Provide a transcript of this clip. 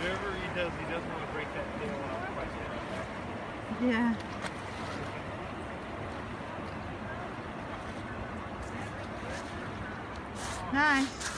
Whatever he does, he doesn't want to break that tail off quite yet. Yeah. Nice.